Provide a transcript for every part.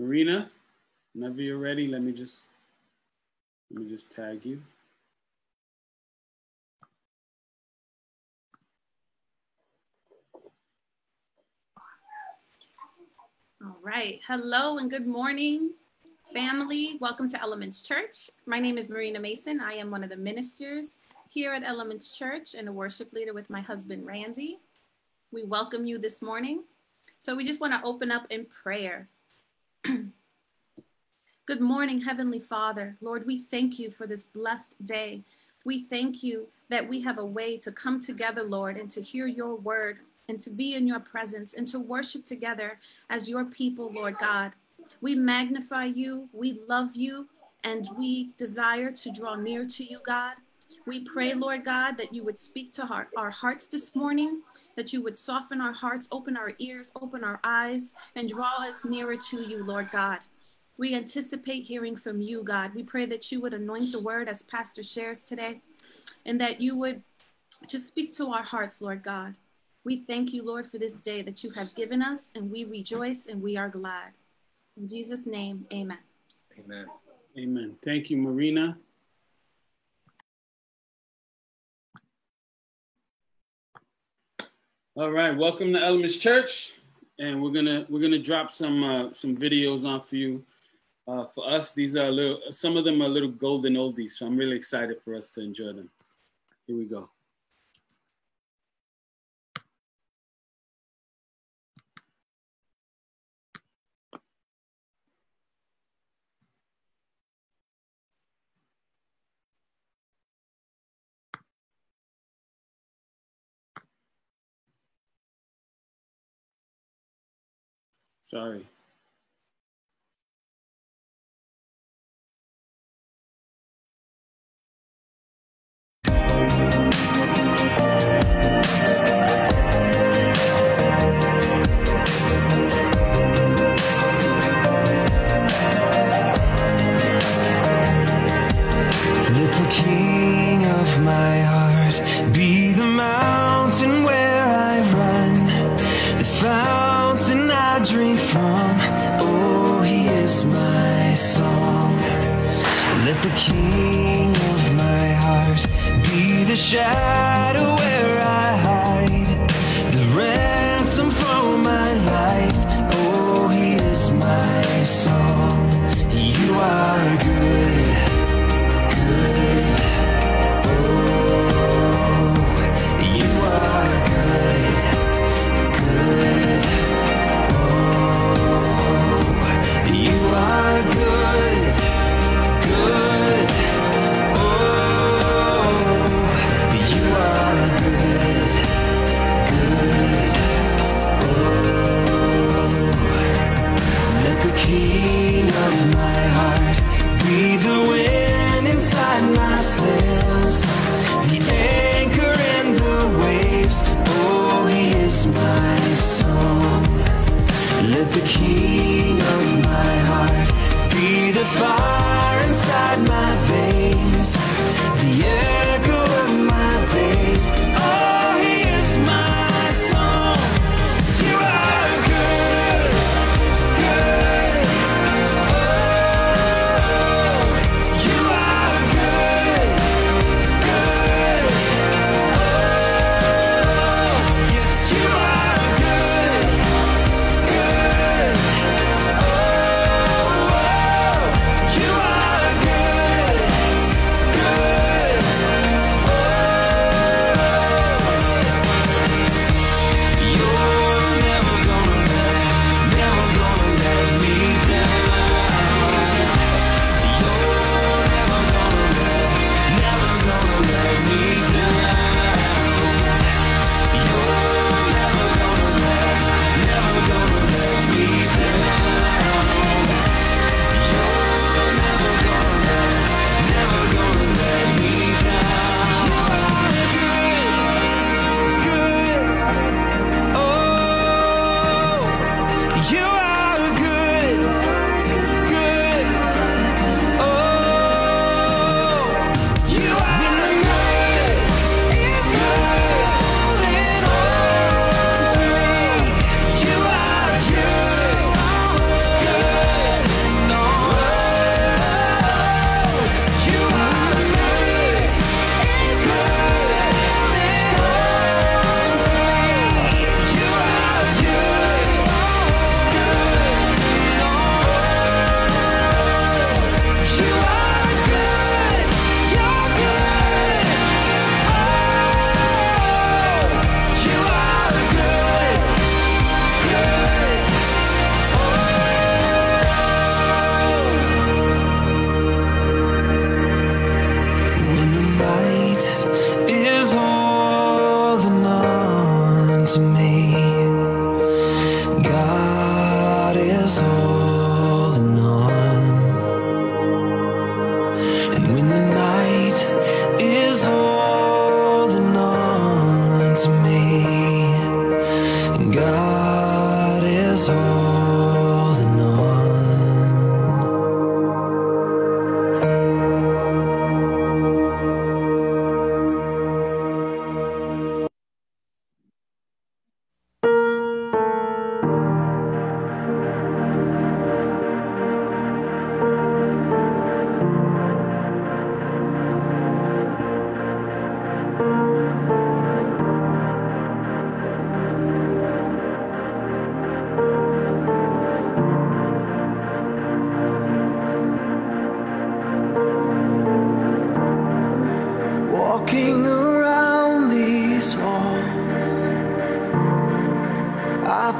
Marina, whenever you're ready, let me just let me just tag you. All right. Hello and good morning, family. Welcome to Elements Church. My name is Marina Mason. I am one of the ministers here at Elements Church and a worship leader with my husband, Randy. We welcome you this morning. So we just want to open up in prayer. Good morning, Heavenly Father. Lord, we thank you for this blessed day. We thank you that we have a way to come together, Lord, and to hear your word and to be in your presence and to worship together as your people, Lord God. We magnify you, we love you, and we desire to draw near to you, God. We pray, Lord God, that you would speak to our, our hearts this morning, that you would soften our hearts, open our ears, open our eyes, and draw us nearer to you, Lord God. We anticipate hearing from you, God. We pray that you would anoint the word as Pastor shares today, and that you would just speak to our hearts, Lord God. We thank you, Lord, for this day that you have given us, and we rejoice and we are glad. In Jesus' name, amen. Amen. Amen. Thank you, Marina. All right, welcome to Elements Church, and we're gonna we're gonna drop some uh, some videos on for you. Uh, for us, these are a little. Some of them are little golden oldies, so I'm really excited for us to enjoy them. Here we go. Sorry.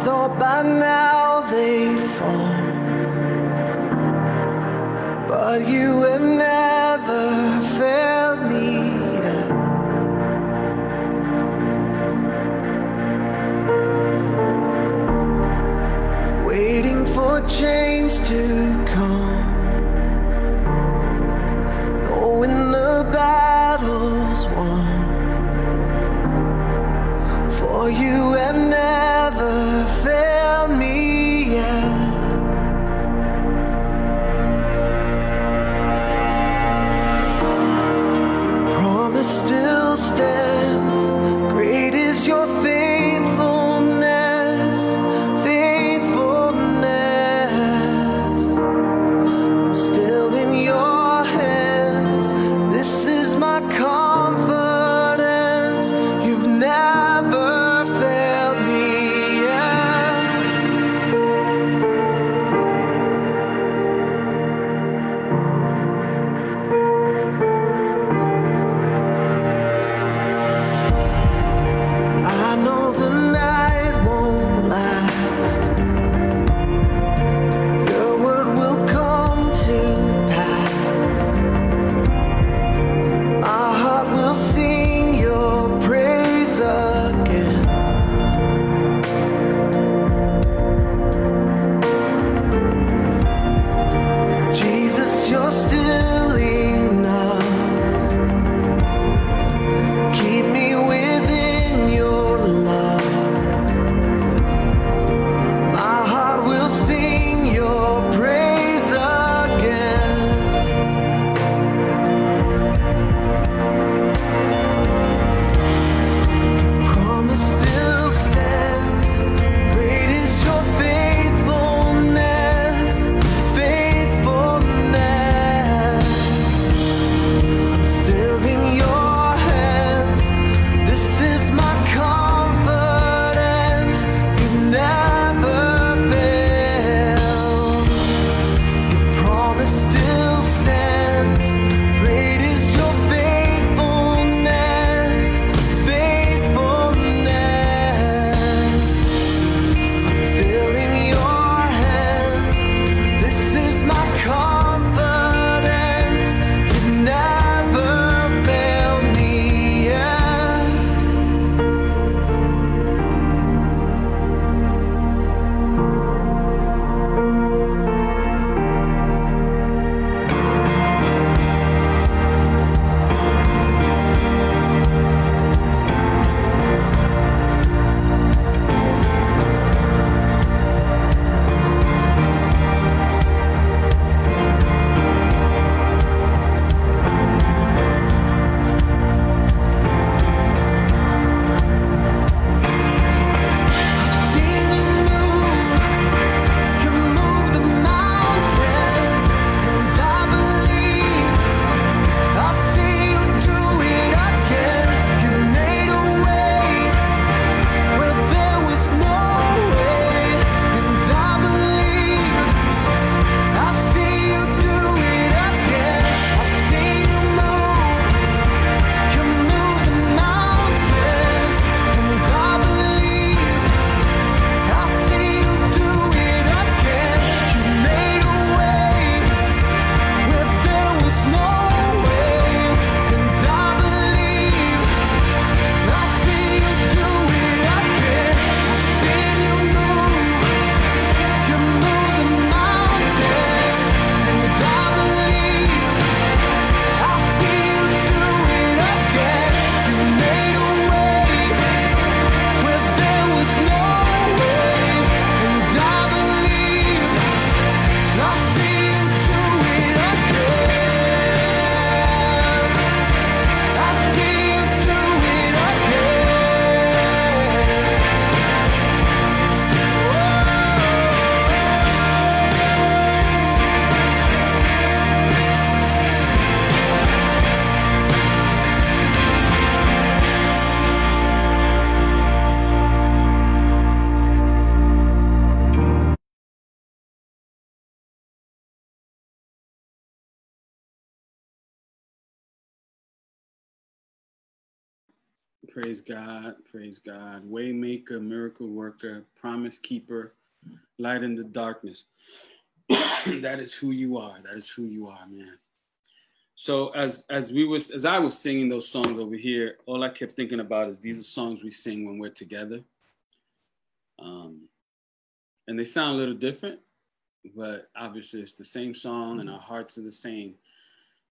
thought by now they'd fall. But you Praise God. Praise God. Waymaker, miracle worker, promise keeper, light in the darkness. that is who you are. That is who you are, man. So as as we was as I was singing those songs over here, all I kept thinking about is these are songs we sing when we're together. Um, and they sound a little different, but obviously it's the same song and our hearts are the same.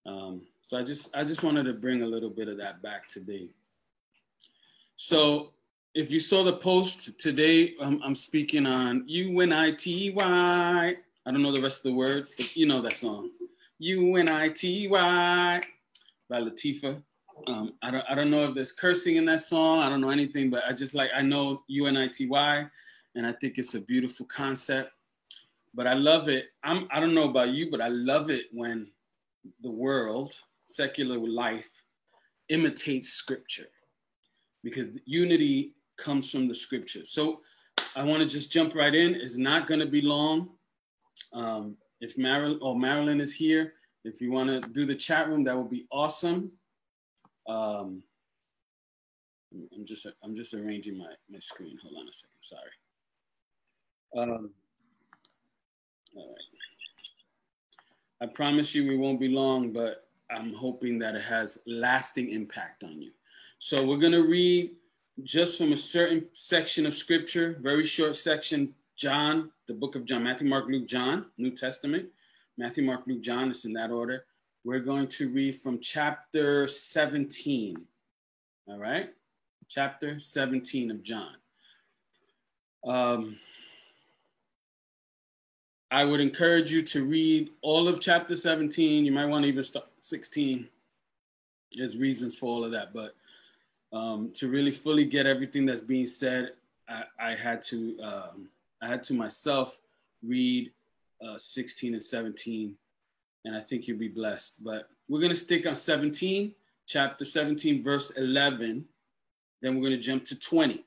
Um, so I just I just wanted to bring a little bit of that back today. So if you saw the post today, I'm, I'm speaking on U-N-I-T-Y. I don't know the rest of the words, but you know that song. U-N-I-T-Y by Latifah. Um, I, don't, I don't know if there's cursing in that song. I don't know anything, but I just like, I know U-N-I-T-Y, and I think it's a beautiful concept. But I love it. I'm, I don't know about you, but I love it when the world, secular life, imitates scripture because unity comes from the scripture. So I want to just jump right in. It's not going to be long. Um, if Marilyn oh, Marilyn is here, if you want to do the chat room, that would be awesome. Um, I'm just I'm just arranging my my screen. Hold on a second. Sorry. Um, all right. I promise you we won't be long, but I'm hoping that it has lasting impact on you. So we're going to read just from a certain section of scripture, very short section, John, the book of John, Matthew, Mark, Luke, John, New Testament. Matthew, Mark, Luke, John, it's in that order. We're going to read from chapter 17. All right? Chapter 17 of John. Um, I would encourage you to read all of chapter 17. You might want to even start 16. There's reasons for all of that, but um, to really fully get everything that's being said, I, I had to um, I had to myself read uh, 16 and 17, and I think you'll be blessed. But we're gonna stick on 17, chapter 17, verse 11. Then we're gonna jump to 20.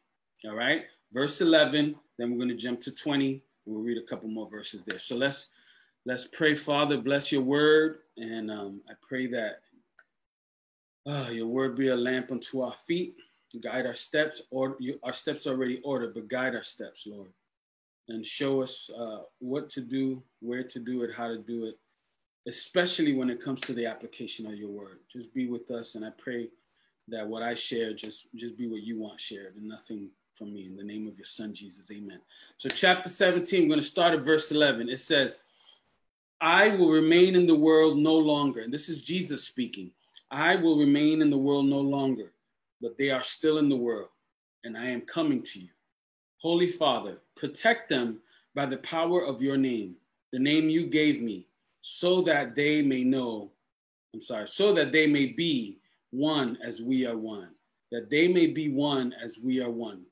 All right, verse 11. Then we're gonna jump to 20. We'll read a couple more verses there. So let's let's pray, Father, bless your word, and um, I pray that uh, your word be a lamp unto our feet, guide our steps. Or our steps already ordered, but guide our steps, Lord, and show us uh, what to do, where to do it, how to do it, especially when it comes to the application of your word. Just be with us, and I pray that what I share just just be what you want shared, and nothing from me. In the name of your Son Jesus, Amen. So, chapter 17, I'm going to start at verse 11. It says. I will remain in the world no longer. And this is Jesus speaking. I will remain in the world no longer, but they are still in the world, and I am coming to you. Holy Father, protect them by the power of your name, the name you gave me, so that they may know, I'm sorry, so that they may be one as we are one, that they may be one as we are one.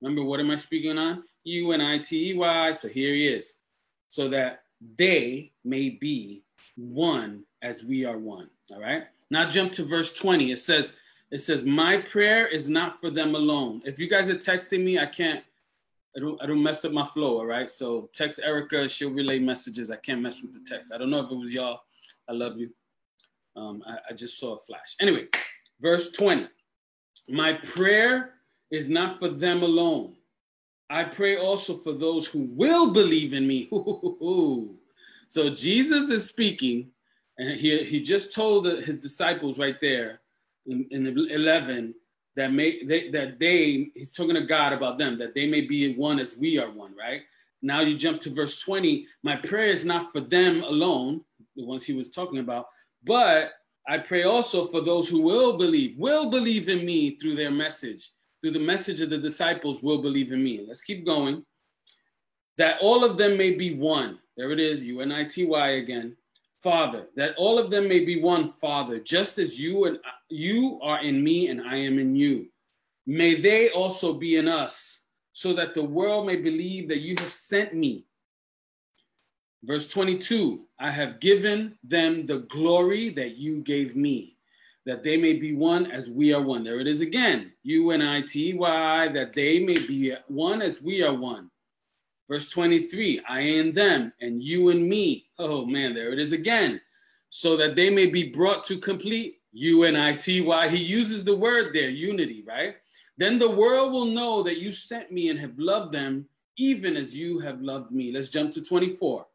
Remember, what am I speaking on? U N I T E Y. So here he is. So that they may be one as we are one. All right. Now jump to verse 20. It says, it says, my prayer is not for them alone. If you guys are texting me, I can't, I don't, I don't mess up my flow. All right. So text Erica, she'll relay messages. I can't mess with the text. I don't know if it was y'all. I love you. Um, I, I just saw a flash. Anyway, verse 20. My prayer is not for them alone. I pray also for those who will believe in me. so Jesus is speaking and he, he just told the, his disciples right there in, in 11 that may they, that they he's talking to God about them that they may be one as we are one, right? Now you jump to verse 20. My prayer is not for them alone, the ones he was talking about, but I pray also for those who will believe, will believe in me through their message, through the message of the disciples will believe in me. Let's keep going. That all of them may be one. There it is, U N I T Y again. Father, that all of them may be one Father, just as you and you are in me and I am in you. May they also be in us, so that the world may believe that you have sent me. Verse 22 I have given them the glory that you gave me, that they may be one as we are one. There it is again. U N I T Y, that they may be one as we are one. Verse 23, I and them, and you and me. Oh man, there it is again. So that they may be brought to complete unity. Why he uses the word there, unity, right? Then the world will know that you sent me and have loved them even as you have loved me. Let's jump to 24.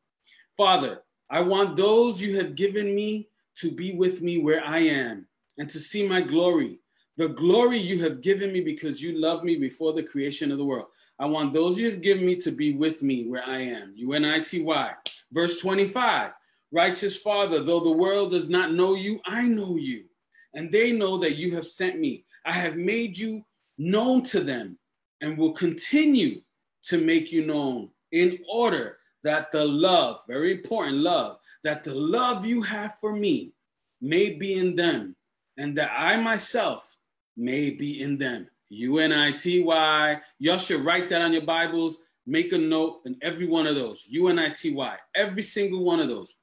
Father, I want those you have given me to be with me where I am and to see my glory, the glory you have given me because you loved me before the creation of the world. I want those you have given me to be with me where I am. U-N-I-T-Y. Verse 25, righteous Father, though the world does not know you, I know you, and they know that you have sent me. I have made you known to them and will continue to make you known in order that the love, very important love, that the love you have for me may be in them and that I myself may be in them. U N I T Y. Y'all should write that on your Bibles. Make a note in every one of those. U N I T Y. Every single one of those.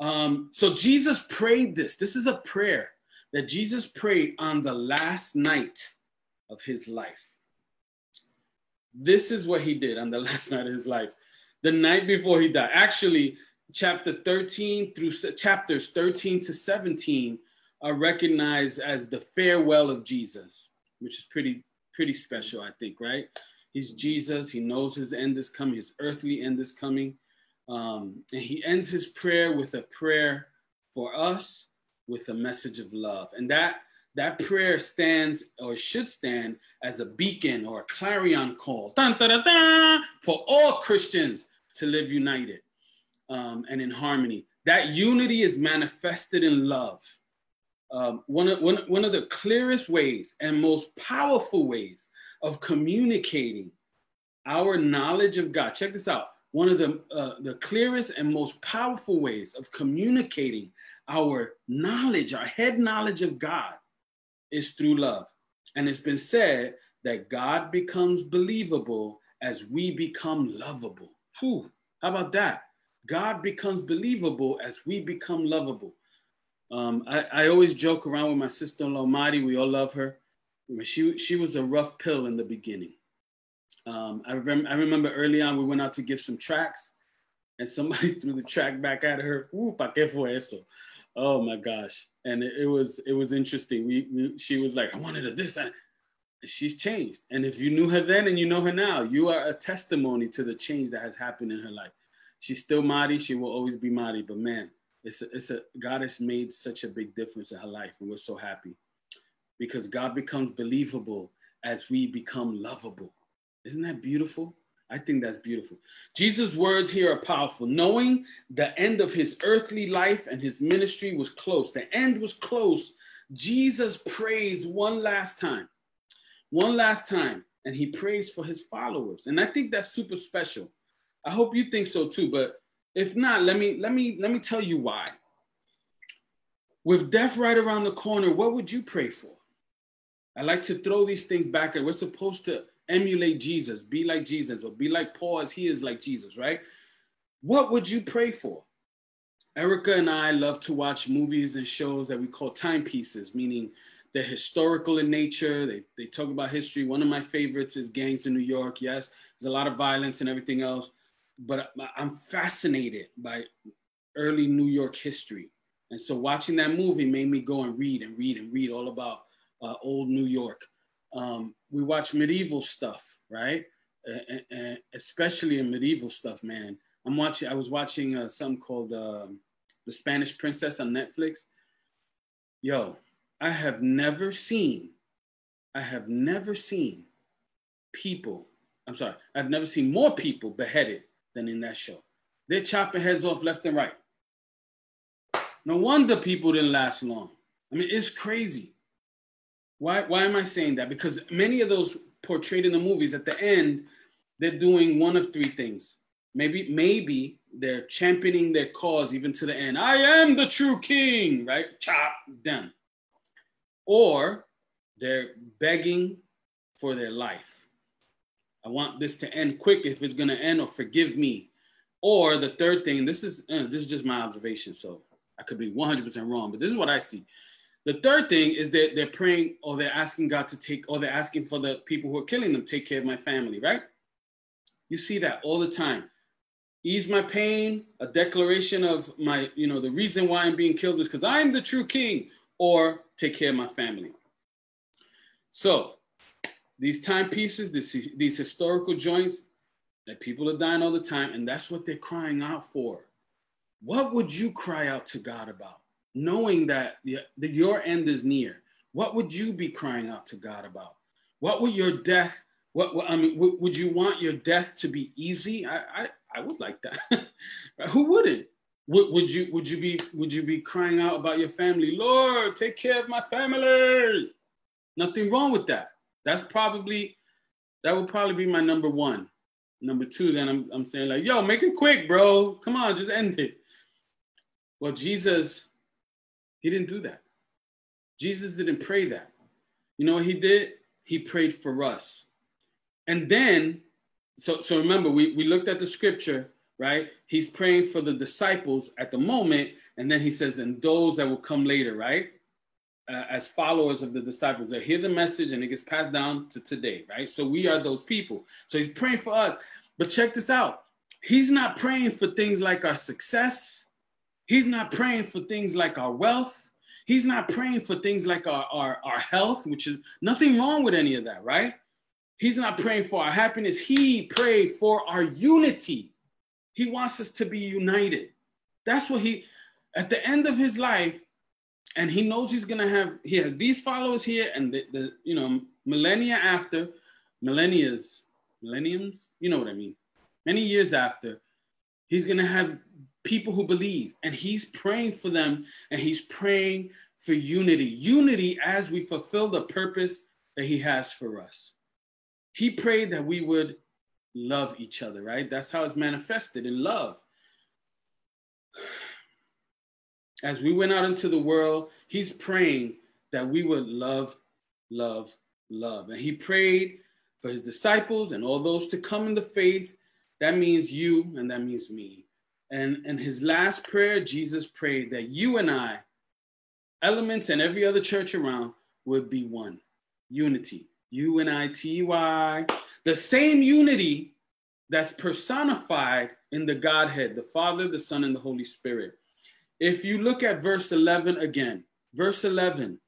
Um, so Jesus prayed this. This is a prayer that Jesus prayed on the last night of his life. This is what he did on the last night of his life, the night before he died. Actually, chapter 13 through chapters 13 to 17 are recognized as the farewell of Jesus, which is pretty pretty special, I think, right? He's Jesus. He knows his end is coming. His earthly end is coming, um, and he ends his prayer with a prayer for us, with a message of love, and that that prayer stands or should stand as a beacon or a clarion call dun, dun, dun, for all Christians to live united um, and in harmony. That unity is manifested in love. Um, one, of, one, one of the clearest ways and most powerful ways of communicating our knowledge of God. Check this out. One of the, uh, the clearest and most powerful ways of communicating our knowledge, our head knowledge of God, is through love. And it's been said that God becomes believable as we become lovable. Whew, how about that? God becomes believable as we become lovable. Um, I, I, always joke around with my sister-in-law Mari. We all love her. She she was a rough pill in the beginning. Um, I, rem- I remember early on we went out to give some tracts, and somebody threw the tract back at her. Ooh, pa qué fue eso? Oh my gosh! And it, it was it was interesting. We, we she was like, I wanted a this. She's changed. And if you knew her then and you know her now, you are a testimony to the change that has happened in her life. She's still Mari. She will always be Mari. But man, it's a, it's a God has made such a big difference in her life, and we're so happy because God becomes believable as we become lovable. Isn't that beautiful? I think that's beautiful. Jesus' words here are powerful. Knowing the end of his earthly life and his ministry was close, the end was close. Jesus prays one last time, one last time, and he prays for his followers. And I think that's super special. I hope you think so too, but if not, let me let me let me tell you why. With death right around the corner, what would you pray for? I like to throw these things back at. We're supposed to emulate Jesus, be like Jesus, or be like Paul as he is like Jesus, right? What would you pray for? Erica and I love to watch movies and shows that we call timepieces, meaning they're historical in nature. They, they talk about history. One of my favorites is Gangs in New York. Yes, there's a lot of violence and everything else, but I'm fascinated by early New York history. And so watching that movie made me go and read and read and read all about uh, old New York. Um, we watch medieval stuff, right? And, and especially in medieval stuff, man. I'm watching. I was watching uh, something called uh, The Spanish Princess on Netflix. Yo, I have never seen. I have never seen people. I'm sorry. I've never seen more people beheaded than in that show. They're chopping heads off left and right. No wonder people didn't last long. I mean, it's crazy. Why, why am I saying that? Because many of those portrayed in the movies at the end, they're doing one of three things. Maybe, maybe they're championing their cause even to the end. I am the true king, right? Chop them. Or they're begging for their life. I want this to end quick if it's gonna end, or forgive me. Or the third thing, this is uh, this is just my observation, so I could be 100% wrong, but this is what I see. The third thing is that they're praying or they're asking God to take, or they're asking for the people who are killing them, take care of my family, right? You see that all the time. Ease my pain, a declaration of my, you know, the reason why I'm being killed is because I'm the true king, or take care of my family. So these timepieces, this, these historical joints, that people are dying all the time, and that's what they're crying out for. what would you cry out to God about? Knowing that, the, that your end is near. What would you be crying out to God about? What would your death, what, what I mean, would, would you want your death to be easy? I, I, I would like that. Who wouldn't? Would, would you would you be would you be crying out about your family? Lord, take care of my family. Nothing wrong with that. That's probably that would probably be my number one. Number two, then I'm, I'm saying like, yo, make it quick, bro. Come on, just end it. Well, Jesus, he didn't do that. Jesus didn't pray that. You know what he did? He prayed for us. And then, so so remember, we, we looked at the scripture, right? He's praying for the disciples at the moment, and then he says, and those that will come later, right? Uh, as followers of the disciples that hear the message and it gets passed down to today, right? So we are those people. So he's praying for us. But check this out. He's not praying for things like our success. He's not praying for things like our wealth. He's not praying for things like our, our, our health, which is nothing wrong with any of that, right? He's not praying for our happiness. He prayed for our unity. He wants us to be united. That's what he, at the end of his life, and he knows he's gonna have he has these followers here and the, the you know millennia after millennia's millenniums you know what i mean? Many years after he's gonna have people who believe and he's praying for them and he's praying for unity. Unity as we fulfill the purpose that he has for us. He prayed that we would love each other right? That's how it's manifested in love as we went out into the world, he's praying that we would love, love, love. And he prayed for his disciples and all those to come in the faith. That means you and that means me. And in his last prayer, Jesus prayed that you and I, elements and every other church around, would be one. Unity. U N I T Y. The same unity that's personified in the Godhead, the Father, the Son, and the Holy Spirit. If you look at verse 11 again, verse 11,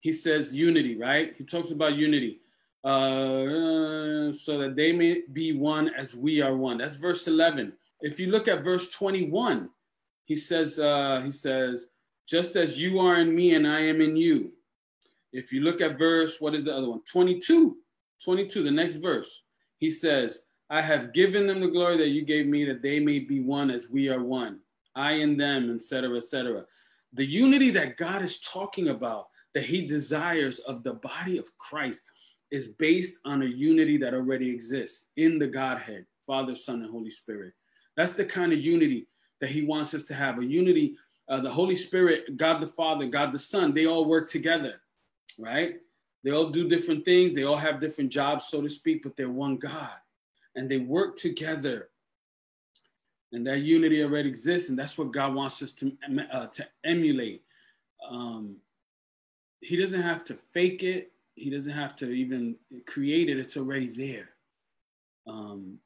he says unity, right? He talks about unity. Uh, so that they may be one as we are one. That's verse 11. If you look at verse 21, he says, uh, he says, just as you are in me and I am in you. If you look at verse, what is the other one? 22, 22, the next verse. He says, I have given them the glory that you gave me that they may be one as we are one. I and them, etc., etc. The unity that God is talking about, that He desires of the body of Christ, is based on a unity that already exists in the Godhead, Father, Son, and Holy Spirit. That's the kind of unity that He wants us to have. A unity, uh, the Holy Spirit, God the Father, God the Son, they all work together, right? They all do different things. They all have different jobs, so to speak, but they're one God. And they work together and that unity already exists, and that's what God wants us to uh, to emulate. Um, he doesn't have to fake it. He doesn't have to even create it. It's already there. Um,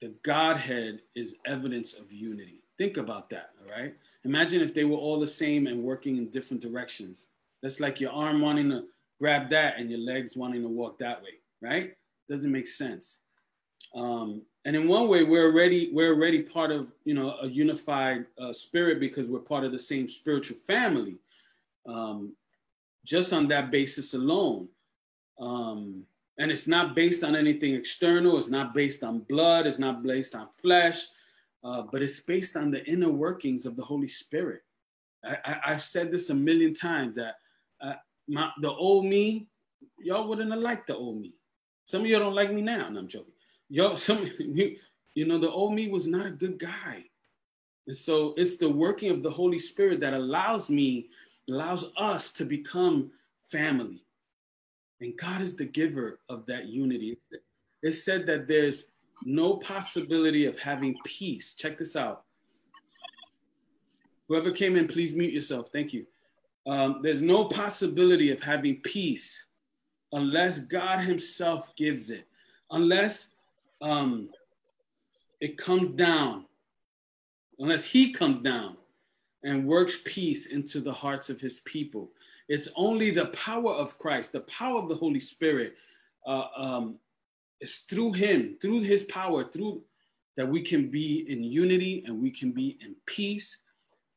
the Godhead is evidence of unity. Think about that. All right. Imagine if they were all the same and working in different directions. That's like your arm wanting to grab that and your legs wanting to walk that way. Right? Doesn't make sense. Um, and in one way we're already we're already part of you know a unified uh, spirit because we're part of the same spiritual family. Um, just on that basis alone. Um, and it's not based on anything external. It's not based on blood. It's not based on flesh. Uh, but it's based on the inner workings of the holy spirit. I, have said this a million times that uh, my, the old me y'all wouldn't have liked the old me. Some of you don't like me now. And no, i'm joking yo, some you, you know, the old me was not a good guy. And so it's the working of the Holy Spirit that allows me, allows us to become family. And God is the giver of that unity. It said that there's no possibility of having peace. Check this out. Whoever came in, please mute yourself. Thank you. Um, there's no possibility of having peace unless God Himself gives it, unless um, it comes down, unless he comes down and works peace into the hearts of his people. It's only the power of Christ, the power of the Holy Spirit. Uh, um, it's through him, through his power, through that we can be in unity and we can be in peace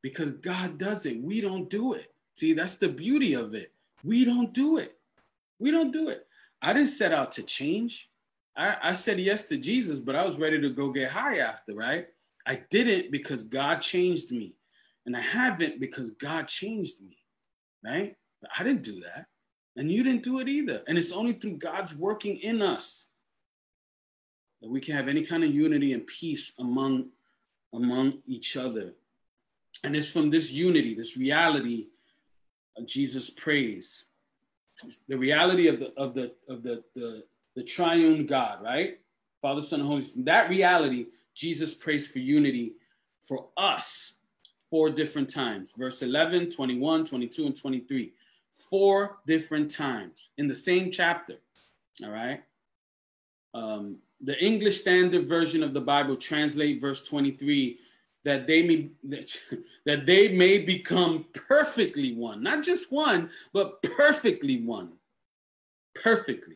because God does it. We don't do it. See, that's the beauty of it. We don't do it. We don't do it. I didn't set out to change. I, I said yes to Jesus, but I was ready to go get high after, right? I didn't because God changed me. And I haven't because God changed me, right? But I didn't do that. And you didn't do it either. And it's only through God's working in us that we can have any kind of unity and peace among, among each other. And it's from this unity, this reality of Jesus prays. The reality of the of the of the the, the triune God, right? Father, Son, and Holy Spirit. From that reality, Jesus prays for unity for us four different times. Verse 11, 21, 22, and 23. Four different times in the same chapter. All right. Um, the English Standard Version of the Bible translate verse 23 that they may that, that they may become perfectly one, not just one, but perfectly one. Perfectly.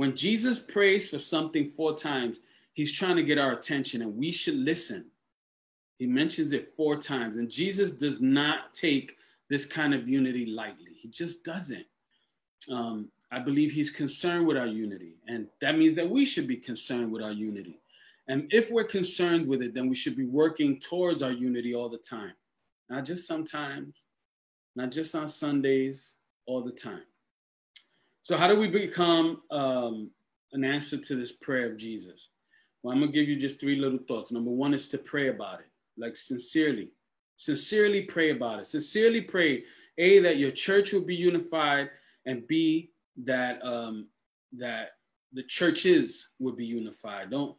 When Jesus prays for something four times, he's trying to get our attention and we should listen. He mentions it four times, and Jesus does not take this kind of unity lightly. He just doesn't. Um, I believe he's concerned with our unity, and that means that we should be concerned with our unity. And if we're concerned with it, then we should be working towards our unity all the time, not just sometimes, not just on Sundays, all the time. So, how do we become um, an answer to this prayer of Jesus? Well, I'm gonna give you just three little thoughts. Number one is to pray about it, like sincerely, sincerely pray about it. Sincerely pray, A, that your church will be unified, and B, that um, that the churches will be unified. Don't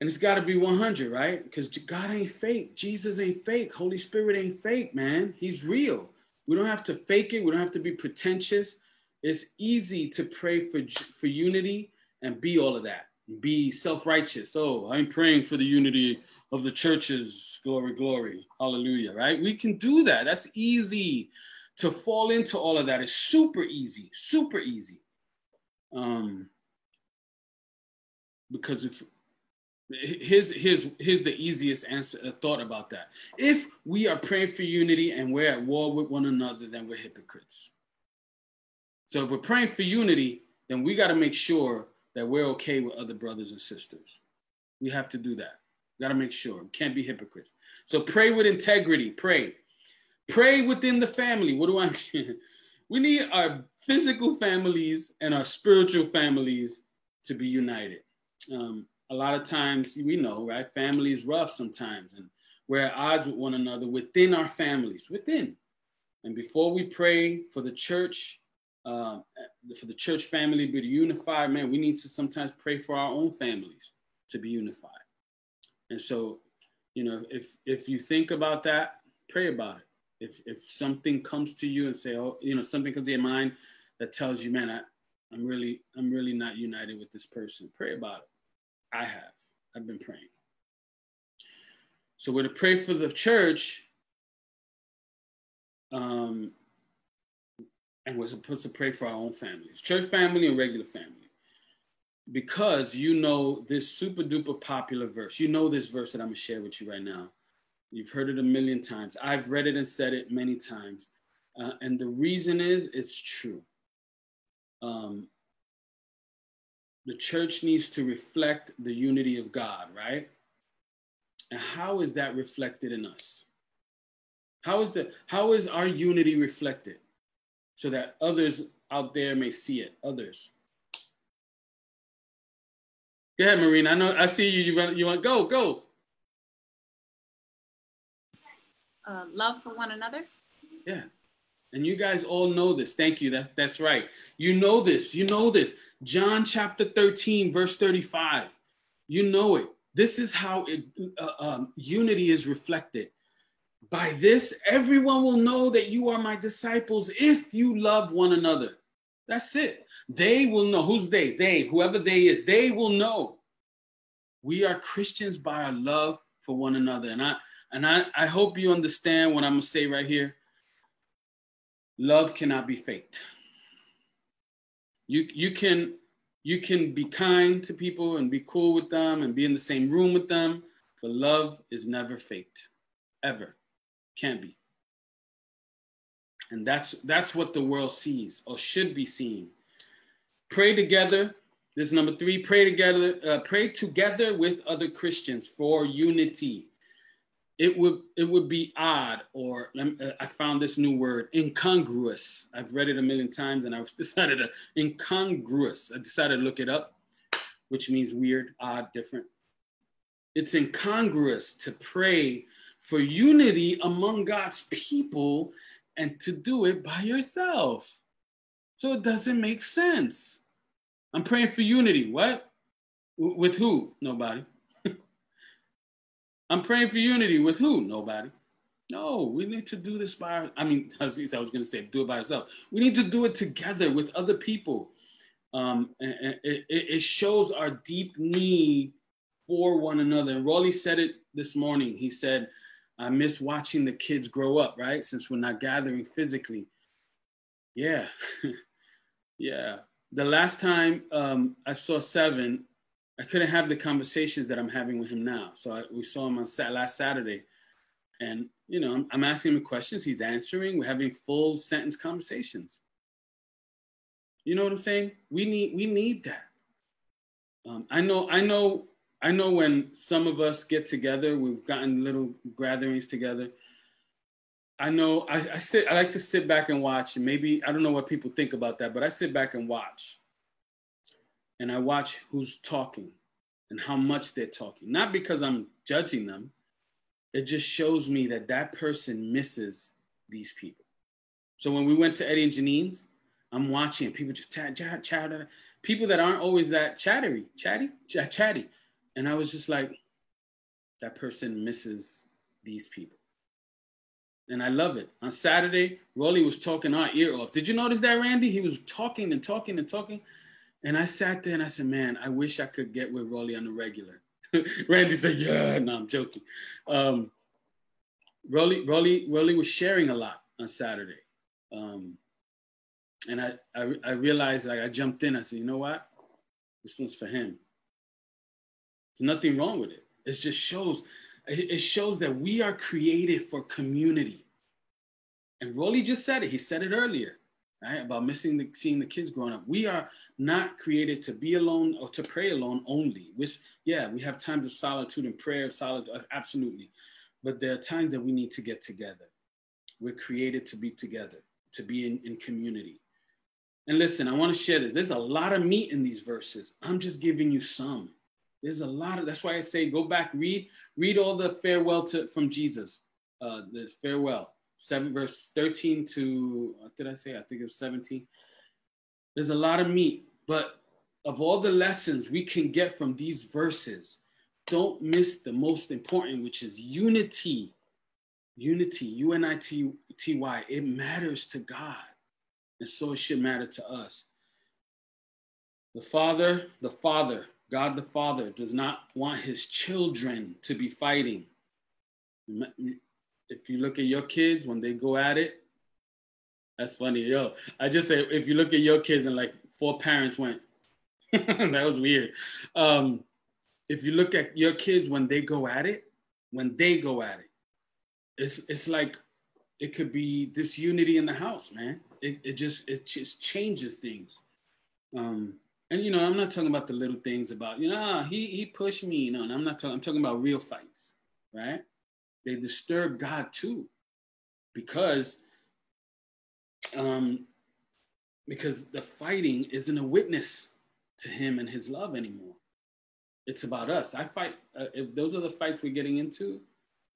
and it's got to be 100, right? Because God ain't fake. Jesus ain't fake. Holy Spirit ain't fake, man. He's real. We don't have to fake it. We don't have to be pretentious. It's easy to pray for for unity and be all of that. Be self-righteous. Oh, I'm praying for the unity of the churches. Glory, glory. Hallelujah, right? We can do that. That's easy to fall into all of that. It's super easy, super easy. Um, because if here's here's here's the easiest answer uh, thought about that if we are praying for unity and we're at war with one another then we're hypocrites so if we're praying for unity then we got to make sure that we're okay with other brothers and sisters. We have to do that. Got to make sure. Can't be hypocrites. So pray with integrity. Pray. Pray within the family. What do i mean? We need our physical families and our spiritual families to be united. Um, a lot of times we know, right? Family is rough sometimes, and we're at odds with one another within our families, within. And before we pray for the church, uh, for the church family to be unified, man, we need to sometimes pray for our own families to be unified. And so, you know, if if you think about that, pray about it. If if something comes to you and say, oh, you know, something comes to your mind that tells you, man, I, I'm really, I'm really not united with this person. Pray about it. I have. I've been praying. So we're to pray for the church, um, and we're supposed to pray for our own families, church family and regular family. Because you know this super duper popular verse. You know this verse that I'm gonna share with you right now. You've heard it a million times. I've read it and said it many times. Uh, and the reason is it's true. Um, the church needs to reflect the unity of God, right? And how is that reflected in us? How is the how is our unity reflected so that others out there may see it? Others. Go ahead, Marina. I know I see you. You want you want go go. Uh, love for one another. Yeah. And you guys all know this. Thank you. That's that's right. You know this. You know this. John chapter 13, verse 35. You know it. This is how it, uh, um, unity is reflected. By this, everyone will know that you are my disciples if you love one another. That's it. They will know. Who's they? They, whoever they is, they will know. We are Christians by our love for one another. And I and I, I hope you understand what I'm gonna say right here. Love cannot be faked. You, you can you can be kind to people and be cool with them and be in the same room with them, but love is never faked, ever. Can't be. And that's that's what the world sees or should be seeing. Pray together. This is number three. Pray together. Uh, pray together with other Christians for unity. It would it would be odd, or uh, I found this new word, incongruous. I've read it a million times, and I decided to incongruous. I decided to look it up, which means weird, odd, different. It's incongruous to pray for unity among God's people and to do it by yourself. So it doesn't make sense. I'm praying for unity. What? W- with who? Nobody. I'm praying for unity with who? Nobody. No, we need to do this by. I mean, I was, going to say do it by yourself. We need to do it together with other people. Um, and, and it, it shows our deep need for one another. And Rolly said it this morning. He said, I miss watching the kids grow up, right? Since we're not gathering physically. Yeah. yeah. The last time um, I saw Seven, I couldn't have the conversations that I'm having with him now. So I, we saw him on sat last Saturday. And, you know, I'm, I'm asking him questions. He's answering. We're having full sentence conversations. You know what I'm saying? We need, we need that. Um, I know, I know I know when some of us get together, we've gotten little gatherings together. I know I, I, sit, I like to sit back and watch, and maybe I don't know what people think about that, but I sit back and watch. And I watch who's talking and how much they're talking. Not because I'm judging them, it just shows me that that person misses these people. So when we went to Eddie and Janine's, I'm watching people just chat, chat, chat, people that aren't always that chattery, chatty, ch- chatty. And I was just like, that person misses these people. And I love it. On Saturday, Rolly was talking our ear off. Did you notice that, Randy? He was talking and talking and talking. And I sat there and I said, man, I wish I could get with Rolly on the regular. Randy said, yeah, no, I'm joking. Um, Rolly, Rolly, Rolly was sharing a lot on Saturday. Um, and I, I, I realized, like, I jumped in. I said, you know what? This one's for him. There's nothing wrong with it. It just shows, it shows that we are created for community. And Rolly just said it. He said it earlier, right? About missing the seeing the kids growing up. We are not created to be alone or to pray alone only. Which, yeah, we have times of solitude and prayer, solitude, uh, absolutely. But there are times that we need to get together. We're created to be together, to be in, in community. And listen, I want to share this. There's a lot of meat in these verses. I'm just giving you some. There's a lot of that's why I say go back, read, read all the farewell to from Jesus. Uh the farewell, seven verse 13 to what did I say? I think it was 17. There's a lot of meat, but of all the lessons we can get from these verses, don't miss the most important, which is unity. Unity, U-N-I-T-Y. It matters to God. And so it should matter to us. The Father, the Father, God the Father does not want his children to be fighting. If you look at your kids when they go at it, that's funny. Yo, I just say if you look at your kids and like four parents went, that was weird. Um, if you look at your kids when they go at it, when they go at it, it's it's like it could be disunity in the house, man. It, it just it just changes things. Um, and you know, I'm not talking about the little things about, you know, ah, he he pushed me. No, I'm not talking, I'm talking about real fights, right? They disturb God too. Because um because the fighting isn't a witness to him and his love anymore. It's about us. I fight uh, if those are the fights we're getting into,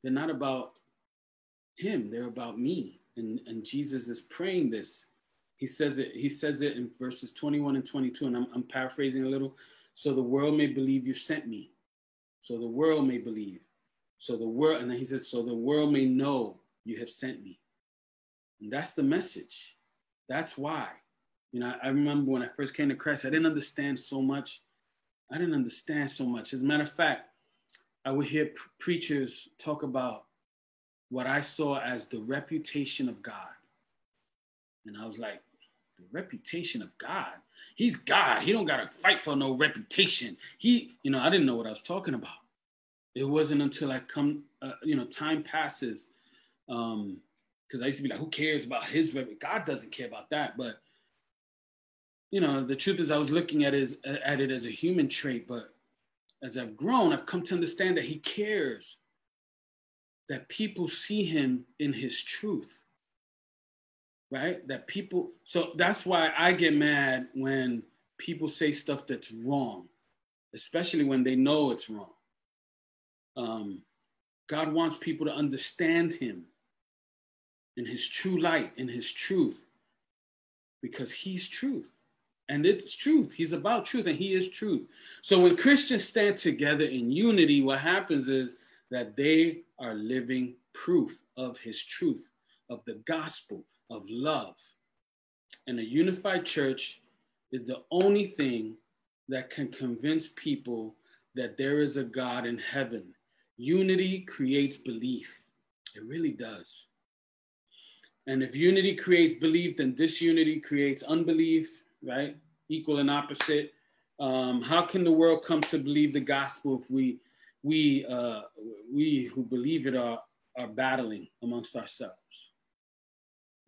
they're not about him, they're about me. And and Jesus is praying this he says it he says it in verses 21 and 22 and I'm, I'm, paraphrasing a little. So the world may believe you sent me. So the world may believe. So the world and then he says so the world may know you have sent me. And that's the message. That's why. You know i remember when i first came to christ i didn't understand so much. I didn't understand so much. As a matter of fact i would hear preachers talk about what i saw as the reputation of god. And I was like, the reputation of God. he's God. He don't got to fight for no reputation. He, you know, I didn't know what I was talking about. It wasn't until I come, uh, you know, time passes. Um, because I used to be like, who cares about his rep? God doesn't care about that. But you know, the truth is, I was looking at as, at it as a human trait. But as I've grown, I've come to understand that He cares. That people see Him in His truth. Right? That people. So that's why I get mad when people say stuff that's wrong, especially when they know it's wrong. Um, God wants people to understand Him in his true light, in his truth, because he's truth. And it's truth. He's about truth and he is truth. So when Christians stand together in unity, what happens is that they are living proof of his truth, of the gospel, of love. And a unified church is the only thing that can convince people that there is a God in heaven. Unity creates belief. It really does. And if unity creates belief, then disunity creates unbelief, right? Equal and opposite. Um, how can the world come to believe the gospel if we we uh, we who believe it are are battling amongst ourselves?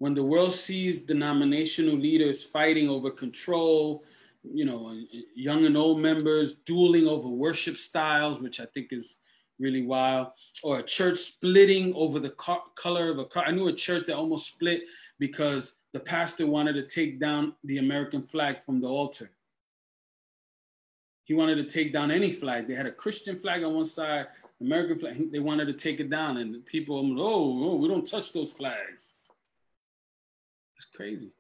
When the world sees denominational leaders fighting over control, you know, young and old members dueling over worship styles, which I think is really wild, or a church splitting over the color of a car. I knew a church that almost split because the pastor wanted to take down the American flag from the altar. He wanted to take down any flag. They had a Christian flag on one side, American flag. They wanted to take it down, and people, oh, oh we don't touch those flags. Crazy.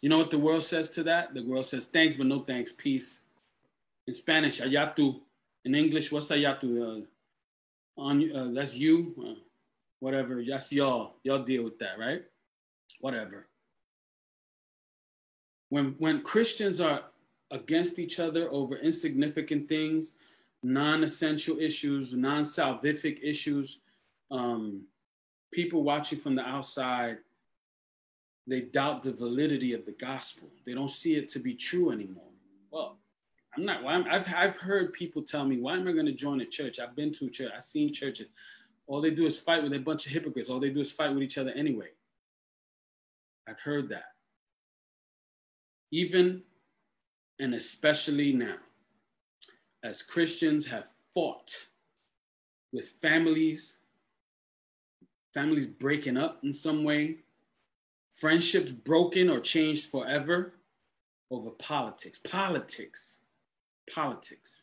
You know what the world says to that? The world says thanks, but no thanks, peace. In Spanish, ayatu. In English, what's tú? Uh, on uh, that's you. Uh, whatever. That's y'all. Y'all deal with that, right? Whatever. When when Christians are against each other over insignificant things, non-essential issues, non-salvific issues, um, people watching from the outside, they doubt the validity of the gospel. They don't see it to be true anymore. Well, I'm not. Well, i have I've heard people tell me, why am I going to join a church? I've been to a church. I've seen churches. All they do is fight with a bunch of hypocrites. All they do is fight with each other anyway. I've heard that. Even and especially now, as Christians have fought with families, families breaking up in some way, friendships broken or changed forever over politics. Politics politics.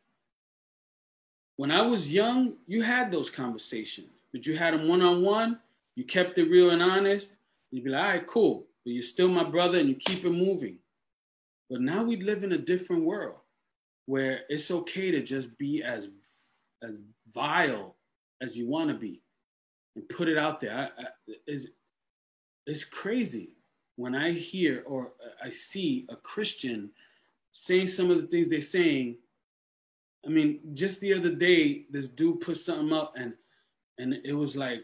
When I was young, you had those conversations, but you had them one on one. You kept it real and honest. You'd be like, all right, cool, but you're still my brother and you keep it moving. But now we live in a different world where it's okay to just be as as vile as you want to be and put it out there. I, I, it's, it's crazy when I hear or I see a Christian saying some of the things they're saying. I mean, just the other day, this dude put something up and and it was like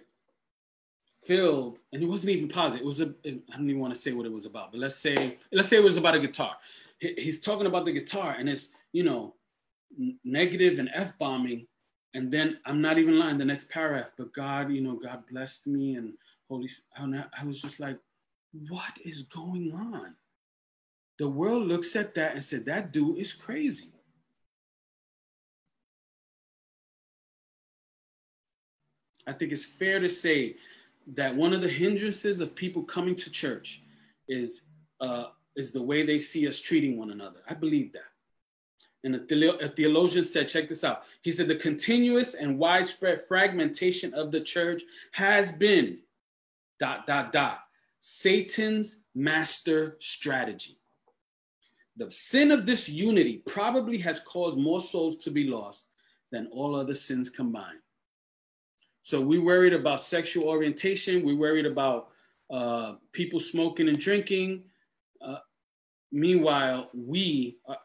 filled, and it wasn't even positive. It was a I don't even want to say what it was about, but let's say let's say it was about a guitar. he's talking about the guitar, and it's you know negative and f bombing, and then I'm not even lying. The next paragraph, but God, you know, God blessed me, and Holy. I was just like, what is going on? the world looks at that and said, that dude is crazy. I think it's fair to say that one of the hindrances of people coming to church is, uh, is the way they see us treating one another. I believe that. And a, theologian said, check this out. He said, the continuous and widespread fragmentation of the church has been dot, dot, dot, Satan's master strategy. The sin of disunity probably has caused more souls to be lost than all other sins combined. So we worried about sexual orientation. We worried about uh, people smoking and drinking. Uh, meanwhile, we, uh,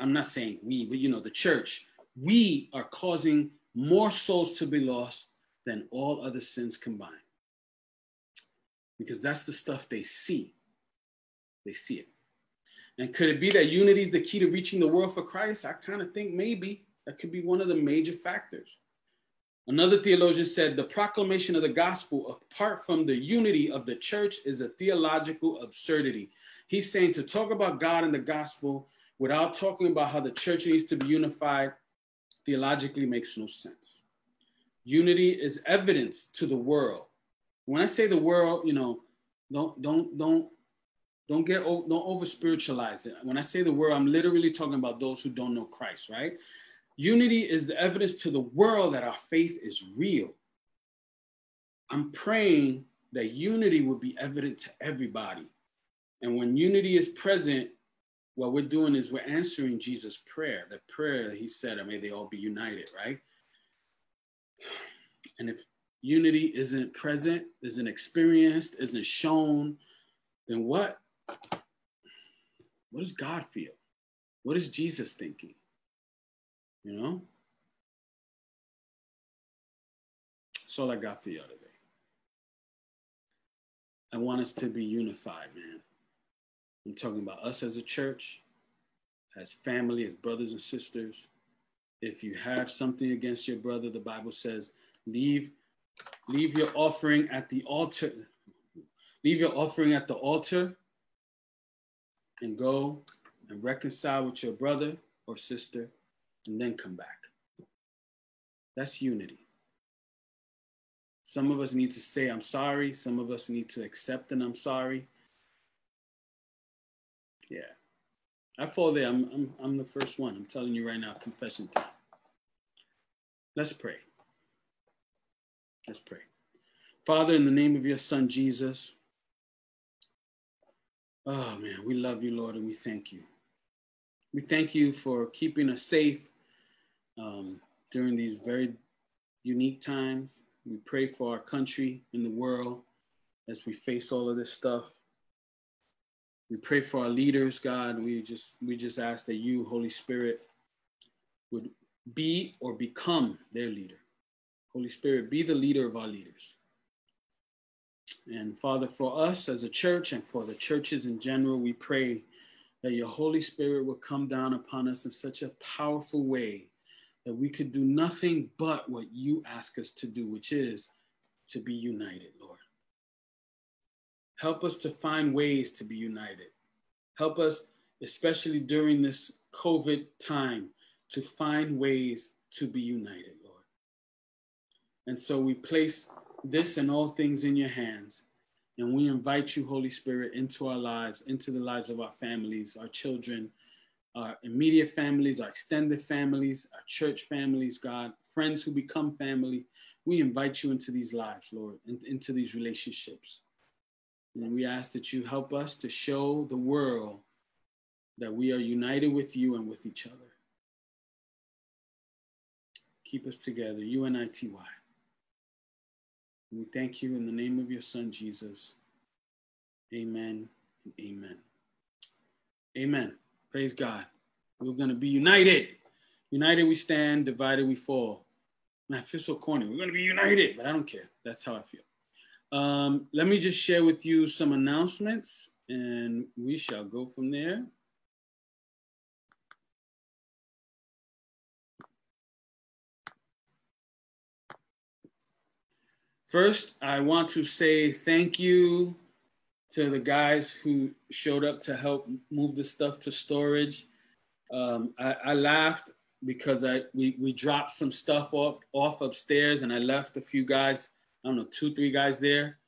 I'm not saying we, but you know, the church, we are causing more souls to be lost than all other sins combined. Because that's the stuff they see. They see it. And could it be that unity is the key to reaching the world for Christ? I kind of think maybe that could be one of the major factors. Another theologian said the proclamation of the gospel, apart from the unity of the church, is a theological absurdity. He's saying to talk about God and the gospel without talking about how the church needs to be unified theologically makes no sense. Unity is evidence to the world. When I say the world, you know, don't don't don't don't get don't over spiritualize it. When I say the world, I'm literally talking about those who don't know Christ, right? Unity is the evidence to the world that our faith is real. I'm praying that unity will be evident to everybody. And when unity is present, what we're doing is we're answering Jesus' prayer, the prayer that he said, I may they all be united, right? And if unity isn't present, isn't experienced, isn't shown, then what? What does God feel? What is Jesus thinking? You know? That's all I got for y'all today. I want us to be unified, man. I'm talking about us as a church, as family, as brothers and sisters. If you have something against your brother, the Bible says, leave, leave your offering at the altar. Leave your offering at the altar and go and reconcile with your brother or sister and then come back. That's unity. Some of us need to say, I'm sorry. Some of us need to accept and I'm sorry. Yeah. I fall there. I'm, I'm, I'm the first one. I'm telling you right now, confession time. Let's pray. Let's pray. Father, in the name of your son, Jesus, oh man, we love you, Lord, and we thank you. We thank you for keeping us safe um, during these very unique times. We pray for our country and the world as we face all of this stuff. We pray for our leaders, God. We just we just ask that you, Holy Spirit, would be or become their leader. Holy Spirit, be the leader of our leaders. And Father, for us as a church and for the churches in general, we pray that your Holy Spirit will come down upon us in such a powerful way that we could do nothing but what you ask us to do, which is to be united, Lord. Help us to find ways to be united. Help us, especially during this COVID time, to find ways to be united, Lord. And so we place this and all things in your hands. And we invite you, Holy Spirit, into our lives, into the lives of our families, our children, our immediate families, our extended families, our church families, God, friends who become family. We invite you into these lives, Lord, into these relationships. And we ask that you help us to show the world that we are united with you and with each other. Keep us together, UNITY. We thank you in the name of your son, Jesus. Amen and amen. Amen. Praise God. We're going to be united. United we stand, divided we fall. Man, I feel so corny. We're going to be united, but I don't care. That's how I feel. Um, let me just share with you some announcements and we shall go from there. First, I want to say thank you to the guys who showed up to help move the stuff to storage. Um, I, I, laughed because I we, we dropped some stuff off, off upstairs and I left a few guys, I don't know, two, three guys there.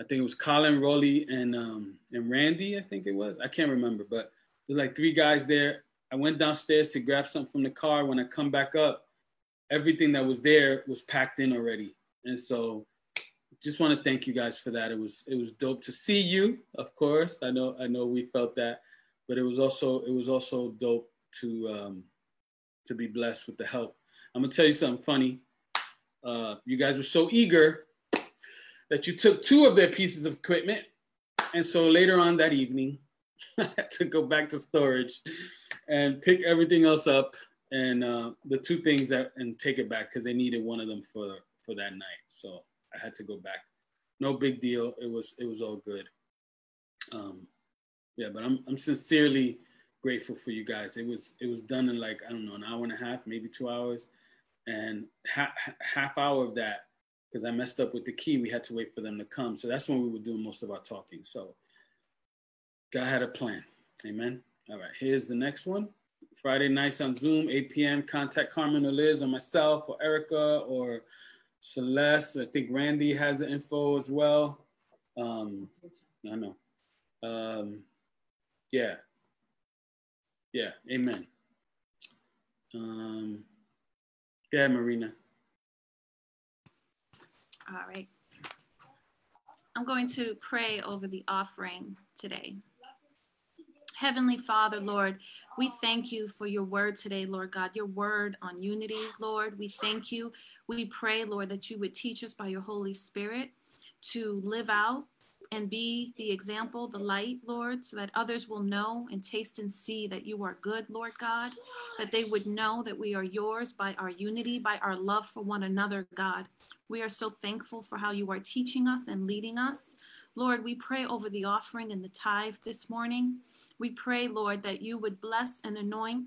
I think it was Colin, Rolly, and um, and Randy, I think it was. I can't remember, but there's like three guys there. I went downstairs to grab something from the car. When I come back up, everything that was there was packed in already. And so just want to thank you guys for that. It was it was dope to see you, of course. I know I know we felt that, but it was also it was also dope to um, to be blessed with the help. I'm gonna tell you something funny. Uh, you guys were so eager that you took two of their pieces of equipment, and so later on that evening, I had to go back to storage and pick everything else up and uh, the two things that and take it back because they needed one of them for for that night. So I had to go back. No big deal. It was it was all good. Um, yeah, but I'm I'm sincerely grateful for you guys. It was it was done in like I don't know an hour and a half, maybe two hours, and half half hour of that because I messed up with the key. We had to wait for them to come, so that's when we were doing most of our talking. So God had a plan. Amen. All right, here's the next one. Friday nights on Zoom, 8 p.m. Contact Carmen or Liz or myself or Erica or Celeste. I think Randy has the info as well. Um, I know. Um, yeah. Yeah. Amen. Um, yeah, Marina. All right. I'm going to pray over the offering today. Heavenly Father, Lord, we thank you for your word today, Lord God, your word on unity, Lord. We thank you. We pray, Lord, that you would teach us by your Holy Spirit to live out and be the example, the light, Lord, so that others will know and taste and see that you are good, Lord God, that they would know that we are yours by our unity, by our love for one another, God. We are so thankful for how you are teaching us and leading us. Lord, we pray over the offering and the tithe this morning. We pray, Lord, that you would bless and anoint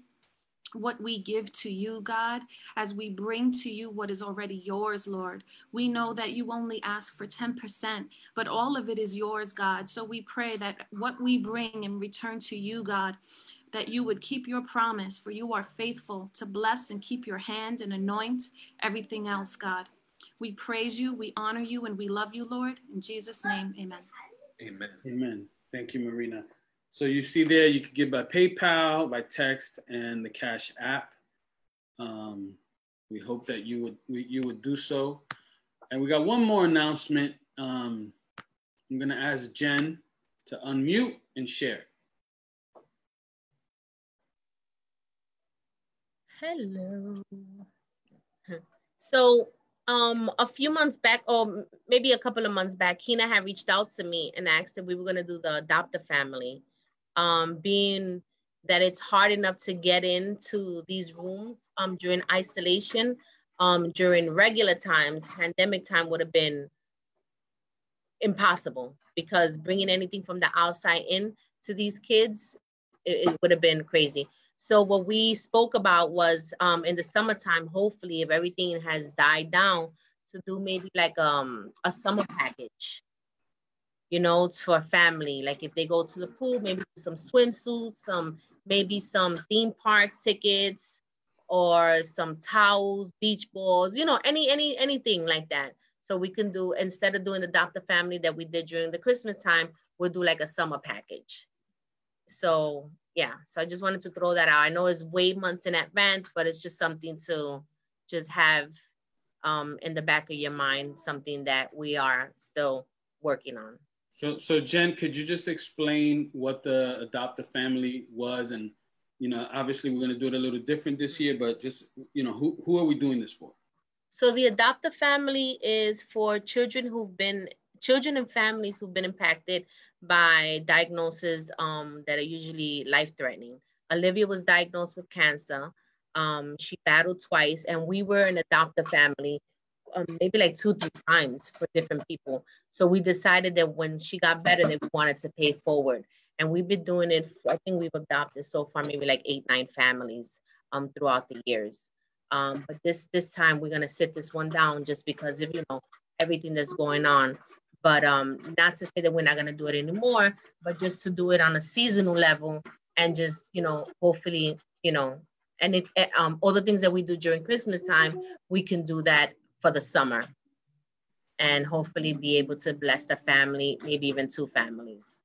what we give to you, God, as we bring to you what is already yours, Lord. We know that you only ask for 10%, but all of it is yours, God. So we pray that what we bring in return to you, God, that you would keep your promise, for you are faithful to bless and keep your hand and anoint everything else, God. We praise you, we honor you, and we love you, Lord. In Jesus' name, amen. Amen. Amen. Thank you, Marina. So you see there, you could give by PayPal, by text, and the Cash App. Um, we hope that you would we, you would do so. And we got one more announcement. Um, I'm gonna ask Jen to unmute and share. Hello. So, um, a few months back, or maybe a couple of months back, Hina had reached out to me and asked if we were gonna do the adopt a family. Um, being that it's hard enough to get into these rooms um, during isolation, um, during regular times, pandemic time would have been impossible because bringing anything from the outside in to these kids, it, it would have been crazy. So what we spoke about was um, in the summertime, hopefully, if everything has died down, to do maybe like um, a summer package, you know, it's for a family. Like if they go to the pool, maybe some swimsuits, some maybe some theme park tickets, or some towels, beach balls, you know, any any anything like that. So we can do instead of doing adopt a family that we did during the Christmas time, we'll do like a summer package. So yeah, so I just wanted to throw that out. I know it's way months in advance, but it's just something to just have um, in the back of your mind, something that we are still working on. So, so Jen, could you just explain what the adopt a family was, and you know, obviously we're going to do it a little different this year, but just you know, who who are we doing this for? So the adopt a family is for children who've been children and families who've been impacted by diagnoses um, that are usually life threatening. Olivia was diagnosed with cancer. Um, she battled twice, and we were an adopt a family um, maybe like two, three times for different people. So we decided that when she got better, that we wanted to pay forward. And we've been doing it, I think we've adopted so far maybe like eight, nine families um, throughout the years. Um, but this this time we're gonna sit this one down just because of you know everything that's going on. But um, not to say that we're not gonna do it anymore, but just to do it on a seasonal level and just you know hopefully you know and it eh, um all the things that we do during Christmas time we can do that for the summer and hopefully be able to bless the family, maybe even two families.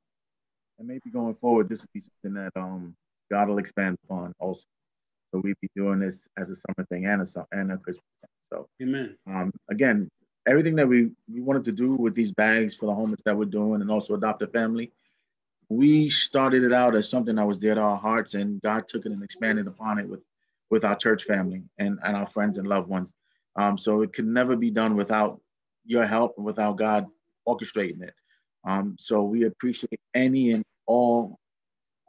And maybe going forward, this will be something that um God will expand upon also. So we'd be doing this as a summer thing and a and a Christmas thing. So Amen. um again, everything that we, we wanted to do with these bags for the homeless that we're doing and also adopt a family, we started it out as something that was dear to our hearts and God took it and expanded upon it with with our church family and, and our friends and loved ones. Um, so it could never be done without your help and without God orchestrating it. Um, so we appreciate any and all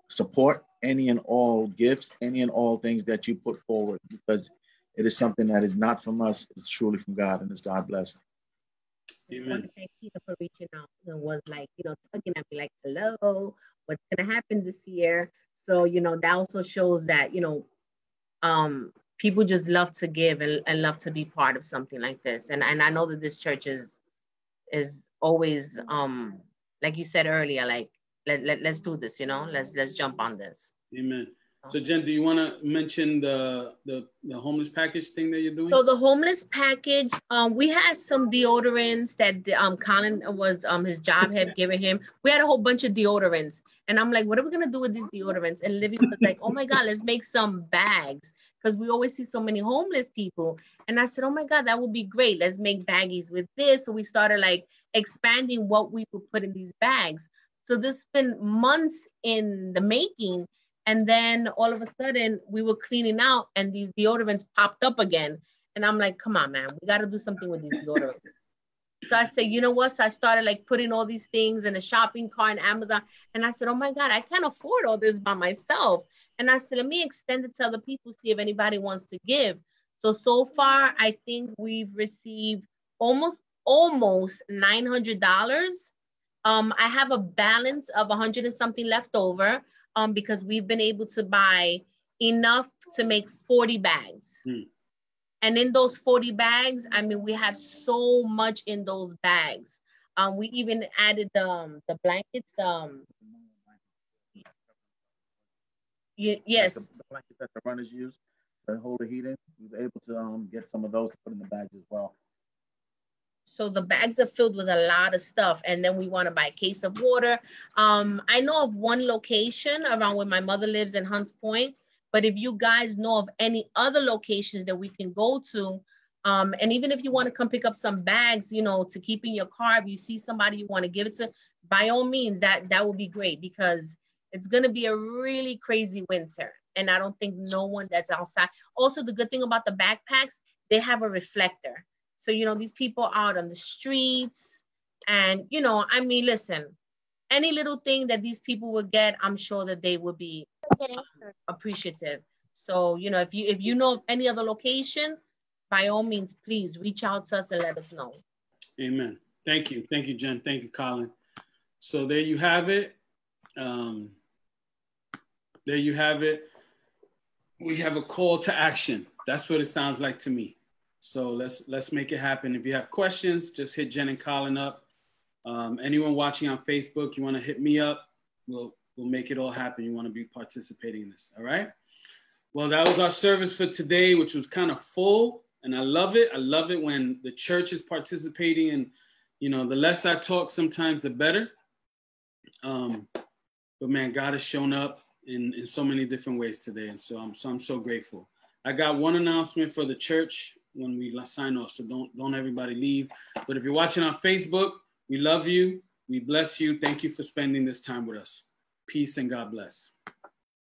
support, any and all gifts, any and all things that you put forward because it is something that is not from us, it's truly from God and is God blessed. I Amen. want to thank Keena for reaching out and was like, you know, talking at me like, hello, what's gonna happen this year? So, you know, that also shows that, you know, um, people just love to give and, and love to be part of something like this. And and I know that this church is is always um like you said earlier, like let, let let's do this, you know, let's let's jump on this. Amen. So Jen, do you want to mention the, the the homeless package thing that you're doing? So the homeless package, um, we had some deodorants that the, um Colin was um his job had given him. We had a whole bunch of deodorants, and I'm like, what are we gonna do with these deodorants? And Livy was like, oh my god, let's make some bags because we always see so many homeless people. And I said, oh my god, that would be great. Let's make baggies with this. So we started like expanding what we would put in these bags. So this has been months in the making. And then all of a sudden we were cleaning out and these deodorants popped up again. And I'm like, come on, man, we got to do something with these deodorants. so I said, you know what? So I started like putting all these things in a shopping cart and Amazon. And I said, oh my God, I can't afford all this by myself. And I said, let me extend it to other people, see if anybody wants to give. So, so far, I think we've received almost, almost $900. Um, I have a balance of a hundred and something left over um, because we've been able to buy enough to make 40 bags. Hmm. And in those 40 bags, I mean, we have so much in those bags. Um, we even added um, the blankets. Um, y- yes, Like the, the blankets that the runners use to hold the heat in. We were able to um, get some of those to put in the bags as well. So the bags are filled with a lot of stuff. And then we want to buy a case of water. Um, I know of one location around where my mother lives in Hunts Point. But if you guys know of any other locations that we can go to, um, and even if you want to come pick up some bags, you know, to keep in your car, if you see somebody you want to give it to, by all means, that that would be great because it's gonna be a really crazy winter, and I don't think no one that's outside. Also, the good thing about the backpacks, they have a reflector, so you know these people out on the streets, and you know, I mean, listen, any little thing that these people would get, I'm sure that they would be appreciative. So, you know, if you if you know any other location, by all means, please reach out to us and let us know. Amen. Thank you. Thank you, Jen. Thank you, Colin. So there you have it. Um, there you have it. We have a call to action. That's what it sounds like to me. So let's let's make it happen. If you have questions, just hit Jen and Colin up. Um, anyone watching on Facebook, you want to hit me up. We'll we'll make it all happen. You want to be participating in this. All right. Well, that was our service for today, which was kind of full, and I love it. I love it when the church is participating, and you know, the less I talk, sometimes the better. Um, but man, God has shown up in, in so many different ways today, and so I'm so I'm so grateful. I got one announcement for the church when we sign off, so don't don't everybody leave. But if you're watching on Facebook, we love you. We bless you. Thank you for spending this time with us. Peace and God bless.